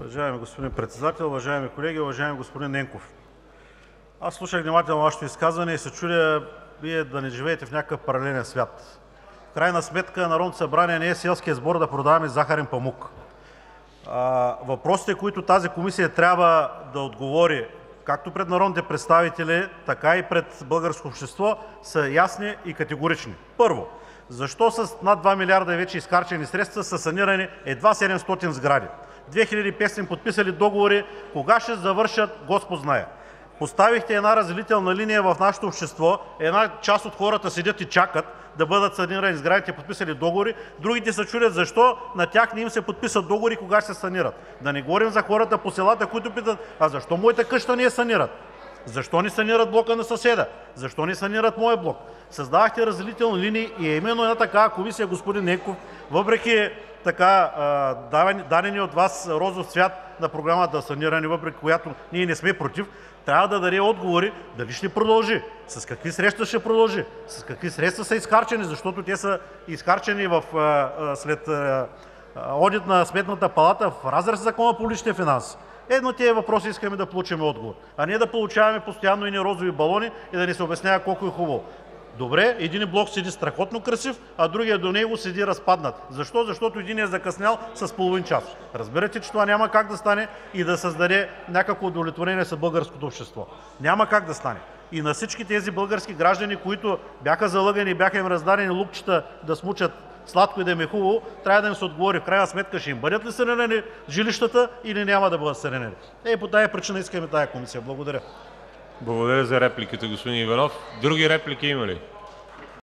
Уважаеми господин Председател, уважаеми колеги! Уважаеми господин Ненков, слушах внимателно Вашето изказване и се чудя Вие да не живеете в някакъв паралелен свят. В крайна сметка Народното събрание не е селският сбор да продаваме захарен памук. Въпросите, които тази Комисия трябва да отговори както пред народните представители, така и пред българското общество, са ясни и категорични. Първо, защо с над 2 милиарда вече изхарчени средства са санирани едва 700 сгради? 2500 подписали договори. Кога ще завършат, Господ знае. Поставихте една разделителна линия в нашето общество. Една част от хората седят и чакат да бъдат санирани сградите, подписали договори. Другите се чудят защо на тях не им се подписват договори кога се санират. Да не говорим за хората по селата, които питат: а защо моята къща не я санират? Защо не санират блока на съседа? Защо не санират моя блок? Създавахте разделителни линии и именно една такава комисия, господин Ненков, въпреки дадения от Вас розов цвят на Програмата за саниране, въпреки която ние не сме против, трябва да даде отговори дали ще продължи, с какви средства ще продължи, с какви средства са изхарчени, защото те са изхарчени след одит на Сметната палата в разрез със Закона за публичните финанси. Ето на тези въпроси искаме да получим отговор, а не да получаваме постоянно едни розови балони и да ни се обяснява колко е хубаво. Добре, един блок седи страхотно красив, а другият до него седи разпаднат. Защо? Защото единият е закъснял с половин час. Разбирате, че това няма как да стане и да създаде някакво удовлетворение за българското общество. Няма как да стане! И на всички тези български граждани, които бяха залъгани и бяха им раздадени лукчета да смучат сладко и да им е хубаво, трябва да им се отговори в крайна сметка ще им бъдат ли санирани жилищата, или няма да бъдат санирани. Ей по тази причина искаме тази комисия. Благодаря. Благодаря за репликата, господин Иванов. Други реплики има ли?